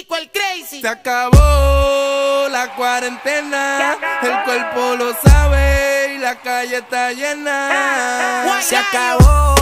el crazy. Se acabó la cuarentena, el cuerpo lo sabe y la calle está llena. Ah, ah. Se acabó.